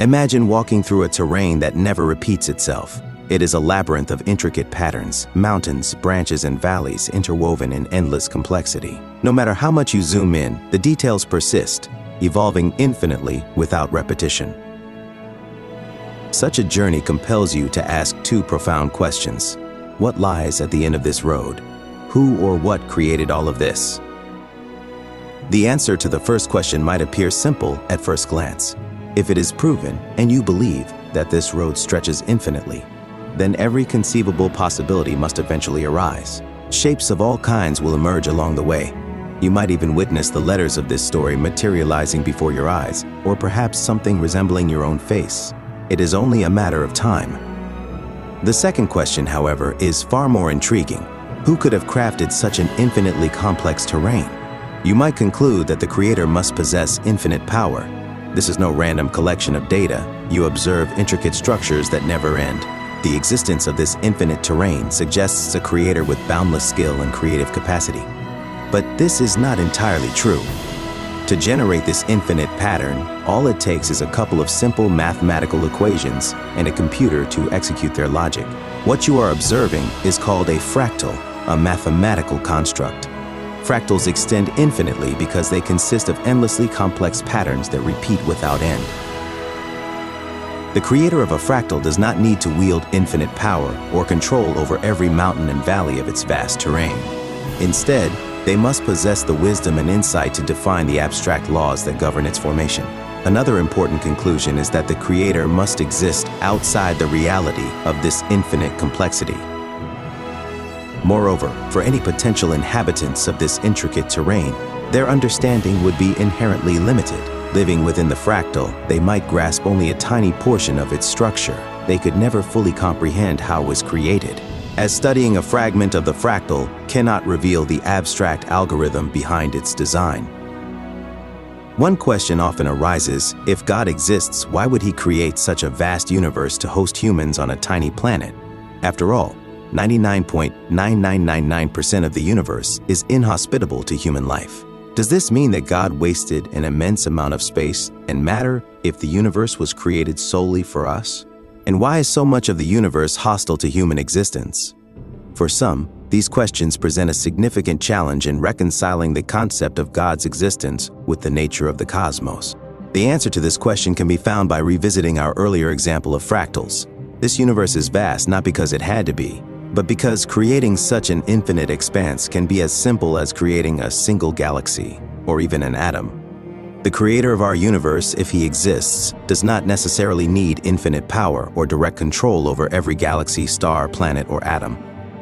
Imagine walking through a terrain that never repeats itself. It is a labyrinth of intricate patterns, mountains, branches, and valleys interwoven in endless complexity. No matter how much you zoom in, the details persist, evolving infinitely without repetition. Such a journey compels you to ask two profound questions. What lies at the end of this road? Who or what created all of this? The answer to the first question might appear simple at first glance. If it is proven, and you believe, that this road stretches infinitely, then every conceivable possibility must eventually arise. Shapes of all kinds will emerge along the way. You might even witness the letters of this story materializing before your eyes, or perhaps something resembling your own face. It is only a matter of time. The second question, however, is far more intriguing. Who could have crafted such an infinitely complex terrain? You might conclude that the creator must possess infinite power. This is no random collection of data. You observe intricate structures that never end. The existence of this infinite terrain suggests a creator with boundless skill and creative capacity. But this is not entirely true. To generate this infinite pattern, all it takes is a couple of simple mathematical equations and a computer to execute their logic. What you are observing is called a fractal, a mathematical construct. Fractals extend infinitely because they consist of endlessly complex patterns that repeat without end. The creator of a fractal does not need to wield infinite power or control over every mountain and valley of its vast terrain. Instead, they must possess the wisdom and insight to define the abstract laws that govern its formation. Another important conclusion is that the creator must exist outside the reality of this infinite complexity. Moreover, for any potential inhabitants of this intricate terrain, their understanding would be inherently limited. Living within the fractal, they might grasp only a tiny portion of its structure. They could never fully comprehend how it was created, as studying a fragment of the fractal cannot reveal the abstract algorithm behind its design. One question often arises, if God exists, why would he create such a vast universe to host humans on a tiny planet? After all, 99.9999% of the universe is inhospitable to human life. Does this mean that God wasted an immense amount of space and matter if the universe was created solely for us? And why is so much of the universe hostile to human existence? For some, these questions present a significant challenge in reconciling the concept of God's existence with the nature of the cosmos. The answer to this question can be found by revisiting our earlier example of fractals. This universe is vast not because it had to be, but because creating such an infinite expanse can be as simple as creating a single galaxy, or even an atom. The creator of our universe, if he exists, does not necessarily need infinite power or direct control over every galaxy, star, planet, or atom.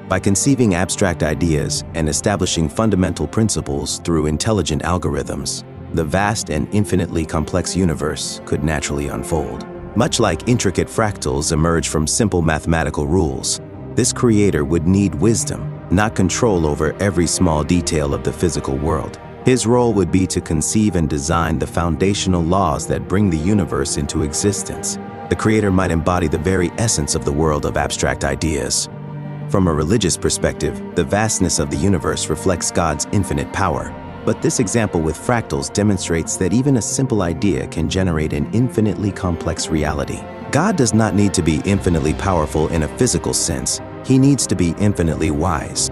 By conceiving abstract ideas and establishing fundamental principles through intelligent algorithms, the vast and infinitely complex universe could naturally unfold. Much like intricate fractals emerge from simple mathematical rules, this creator would need wisdom, not control over every small detail of the physical world. His role would be to conceive and design the foundational laws that bring the universe into existence. The creator might embody the very essence of the world of abstract ideas. From a religious perspective, the vastness of the universe reflects God's infinite power. But this example with fractals demonstrates that even a simple idea can generate an infinitely complex reality. God does not need to be infinitely powerful in a physical sense, he needs to be infinitely wise.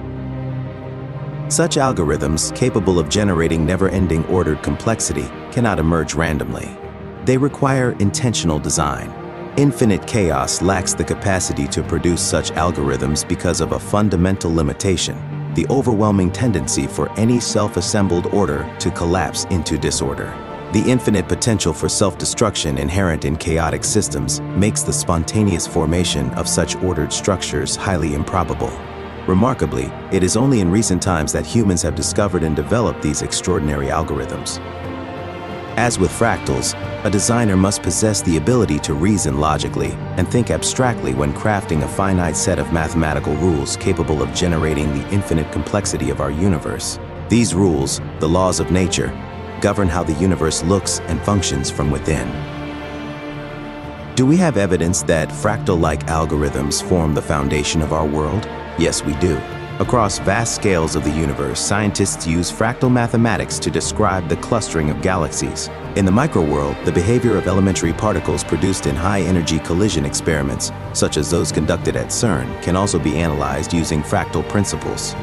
Such algorithms, capable of generating never-ending ordered complexity, cannot emerge randomly. They require intentional design. Infinite chaos lacks the capacity to produce such algorithms because of a fundamental limitation, the overwhelming tendency for any self-assembled order to collapse into disorder. The infinite potential for self-destruction inherent in chaotic systems makes the spontaneous formation of such ordered structures highly improbable. Remarkably, it is only in recent times that humans have discovered and developed these extraordinary algorithms. As with fractals, a designer must possess the ability to reason logically and think abstractly when crafting a finite set of mathematical rules capable of generating the infinite complexity of our universe. These rules, the laws of nature, govern how the universe looks and functions from within. Do we have evidence that fractal-like algorithms form the foundation of our world? Yes, we do. Across vast scales of the universe, scientists use fractal mathematics to describe the clustering of galaxies. In the microworld, the behavior of elementary particles produced in high-energy collision experiments, such as those conducted at CERN, can also be analyzed using fractal principles.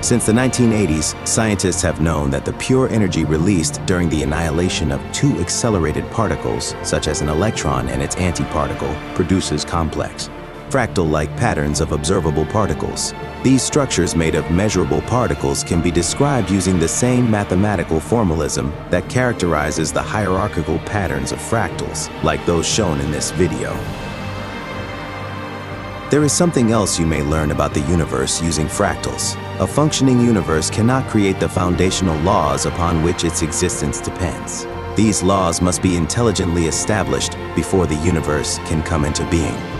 Since the 1980s, scientists have known that the pure energy released during the annihilation of two accelerated particles, such as an electron and its antiparticle, produces complex, fractal-like patterns of observable particles. These structures made of measurable particles can be described using the same mathematical formalism that characterizes the hierarchical patterns of fractals, like those shown in this video. There is something else you may learn about the universe using fractals. A functioning universe cannot create the foundational laws upon which its existence depends. These laws must be intelligently established before the universe can come into being.